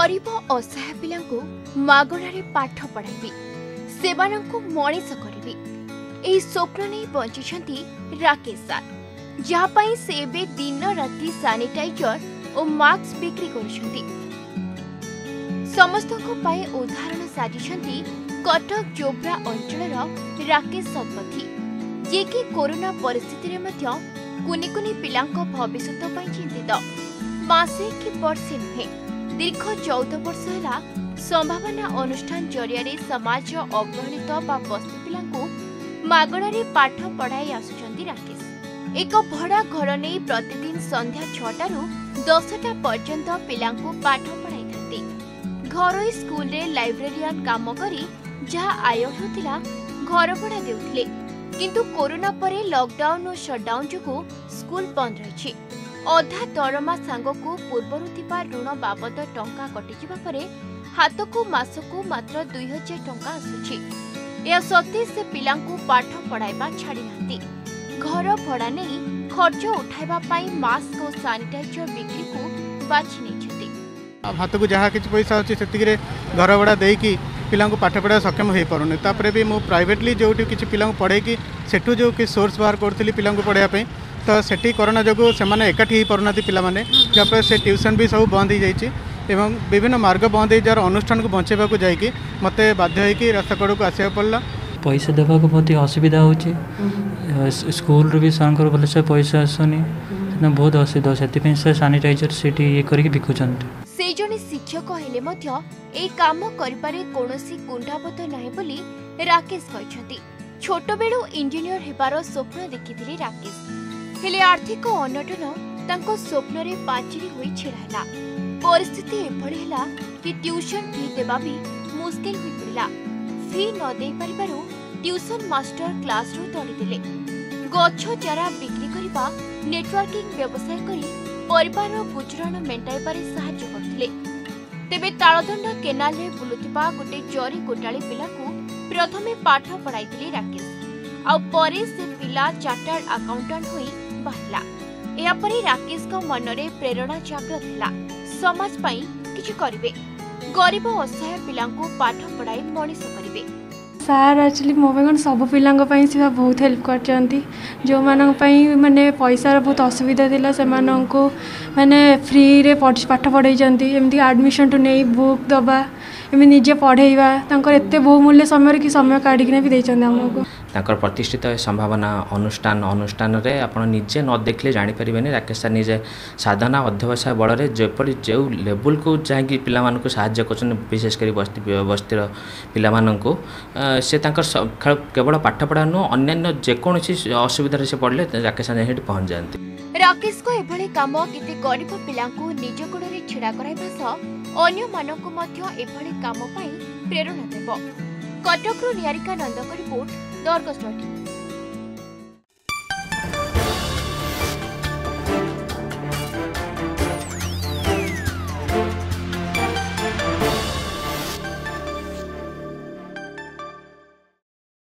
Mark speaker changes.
Speaker 1: ଗରିବ ଅସହାୟ ପିଲାଙ୍କୁ ମାଗଣାରେ ପାଠ ପଢ଼ାଇବି ସେମାନଙ୍କୁ ମଣିଷ କରିବି ଏହି ସ୍ୱପ୍ନ ନେଇ ବଞ୍ଚିଛନ୍ତି ରାକେଶ ସାର୍ ଯାହା ପାଇଁ ସେ ଏବେ ଦିନ ରାତି ସାନିଟାଇଜର ଓ ମାସ୍କ ବିକ୍ରି କରୁଛନ୍ତି ସମସ୍ତଙ୍କ ପାଇଁ ଉଦାହରଣ ସାଜିଛନ୍ତି କଟକ ଜୋବ୍ରା ଅଞ୍ଚଳର ରାକେଶ ଶତପଥୀ ଯିଏକି କରୋନା ପରିସ୍ଥିତିରେ ମଧ୍ୟ କୁନି କୁନି ପିଲାଙ୍କ ଭବିଷ୍ୟତ ପାଇଁ ଚିନ୍ତିତ ମାସେ କି ବର୍ଷେ ନୁହେଁ दीर्घ चौध वर्ष होला सम्भावना अनुष्ठान जरिज अग्रणित बापु म पाठ पढाइ आसु राकेश एक भडा घर नै प्रतिदिन सन्ध्या छट दसटा पर्यन्त पिठ पढाइ घरै स्ले लब्रेरीयन कम गरिय घर पढा कोरोना पर लकडाउन र सट्डाउन जुन स्कुल बन्द र ଅଧା ଦରମା ସାଙ୍ଗକୁ ପୂର୍ବରୁ ଥିବା ଋଣ ବାବଦ ଟଙ୍କା କଟିଯିବା ପରେ ହାତକୁ ମାସକୁ ମାତ୍ର ଦୁଇ ହଜାର ଟଙ୍କା ଆସୁଛି ଏହା ସତ୍ତ୍ୱେ ସେ ପିଲାଙ୍କୁ ପାଠ ପଢ଼ାଇବା ଛାଡ଼ିନାହାନ୍ତି ଘର ଭଡ଼ା ନେଇ ଖର୍ଚ୍ଚ ଉଠାଇବା ପାଇଁ ମାସ୍କ ଓ ସାନିଟାଇଜର ବିକ୍ରିକୁ ବାଛି ନେଇଛନ୍ତି
Speaker 2: ହାତକୁ ଯାହା କିଛି ପଇସା ଅଛି ସେତିକିରେ ଘର ଭଡ଼ା ଦେଇକି ପିଲାଙ୍କୁ ପାଠ ପଢ଼ାଇବା ସକ୍ଷମ ହୋଇପାରୁନି ତାପରେ ବି ମୁଁ ପ୍ରାଇଭେଟଲି ଯେଉଁଠି କିଛି ପିଲାଙ୍କୁ ପଢ଼େଇକି ସେଠୁ ଯେଉଁ କି ସୋର୍ସ ବାହାର କରୁଥିଲି ପିଲାଙ୍କୁ ପଢ଼େଇବା ପାଇଁ ତ ସେଠି କରୋନା ଯୋଗୁଁ ସେମାନେ ଏକାଠି ହେଇପାରୁନାହାନ୍ତି ପିଲାମାନେ ଯାହାଫଳରେ ସେ ଟ୍ୟୁସନ୍ ବି ସବୁ ବନ୍ଦ ହେଇଯାଇଛି ଏବଂ ବିଭିନ୍ନ ମାର୍ଗ ବନ୍ଦ ହେଇ ଯାହାର ଅନୁଷ୍ଠାନକୁ ବଞ୍ଚାଇବାକୁ ଯାଇକି ମୋତେ ବାଧ୍ୟ ହେଇକି ରାସ୍ତା କଡ଼କୁ ଆସିବାକୁ ପଡ଼ିଲା
Speaker 3: ପଇସା ଦେବାକୁ ବହୁତ ଅସୁବିଧା ହେଉଛି ସ୍କୁଲରୁ ବି ସାର୍ଙ୍କର ଭଲସେ ପଇସା ଆସୁନି ବହୁତ ଅସୁବିଧା ସେଥିପାଇଁ ସେ ସାନିଟାଇଜର ସେଠି ଇଏ କରିକି ବିକୁଛନ୍ତି
Speaker 1: ସେଇ ଜଣେ ଶିକ୍ଷକ ହେଲେ ମଧ୍ୟ এই কাম করিপারে কোণী কুণ্ঠাবোধ না বলে রাকেশ ছোটবেলু ইঞ্জিনিয়র হবার স্বপ্ন দেখি রাকেশ ହେଲେ ଆର୍ଥିକ ଅନଟନ ତାଙ୍କ ସ୍ୱପ୍ନରେ ପାଚେରୀ ହୋଇ ଛିଡ଼ା ହେଲା ପରିସ୍ଥିତି ଏଭଳି ହେଲା କି ଟ୍ୟୁସନ ଫି ଦେବା ବି ମୁସ୍କିଲ ହୋଇପଡ଼ିଲା ଫି ନ ଦେଇପାରିବାରୁ ଟ୍ୟୁସନ ମାଷ୍ଟର କ୍ଲାସରୁ ତଡ଼ିଦେଲେ ଗଛ ଚାରା ବିକ୍ରି କରିବା ନେଟୱାର୍କିଂ ବ୍ୟବସାୟ କରି ପରିବାରର ଗୁଜୁରାଣ ମେଣ୍ଟାଇବାରେ ସାହାଯ୍ୟ କରିଥିଲେ ତେବେ ତାଳଦଣ୍ଡ କେନାଲରେ ବୁଲୁଥିବା ଗୋଟିଏ ଜରି ଗୋଟାଳି ପିଲାକୁ ପ୍ରଥମେ ପାଠ ପଢ଼ାଇଥିଲେ ରାକେଶ ଆଉ ପରେ ସେ ପିଲା ଚାର୍ଟାର୍ଡ ଆକାଉଣ୍ଟାଣ୍ଟ ହୋଇ ଜନ୍ମ ହେଲା ଏହାପରେ ରାକେଶଙ୍କ ମନରେ ପ୍ରେରଣା ଜାଗ୍ରତ ହେଲା ସମାଜ ପାଇଁ କିଛି କରିବେ ଗରିବ ଅସହାୟ ପିଲାଙ୍କୁ ପାଠ ପଢ଼ାଇ ମଣିଷ କରିବେ
Speaker 4: ସାର୍ ଆକ୍ଚୁଆଲି ମୋ ପାଇଁ କ'ଣ ସବୁ ପିଲାଙ୍କ ପାଇଁ ସେ ବହୁତ ହେଲ୍ପ କରିଛନ୍ତି ଯେଉଁମାନଙ୍କ ପାଇଁ ମାନେ ପଇସାର ବହୁତ ଅସୁବିଧା ଥିଲା ସେମାନଙ୍କୁ ମାନେ ଫ୍ରିରେ ପାଠ ପଢ଼ାଇଛନ୍ତି ଏମିତି ଆଡ଼ମିସନ୍ଠୁ ନେଇ ବୁକ୍ ଦେବା
Speaker 5: पढेवा बहुमूल्य समय समय कातिष्ठित सम्भावना अनुष्ठान अनुष्ठान आज नदेखि जाने पारे राकेश अध्यस बलर जो लेबुल कुरा साशेष गरी बस्ती पिला
Speaker 1: केवल पाठ पढा नुह अन्य जो असुविधा पढले रा पहुँदै राकेश ଅନ୍ୟମାନଙ୍କୁ ମଧ୍ୟ ଏଭଳି କାମ ପାଇଁ ପ୍ରେରଣା ଦେବ କଟକରୁ ନିହାରିକା ନନ୍ଦଙ୍କ ରିପୋର୍ଟ ଦର୍ଗଷ୍ଟ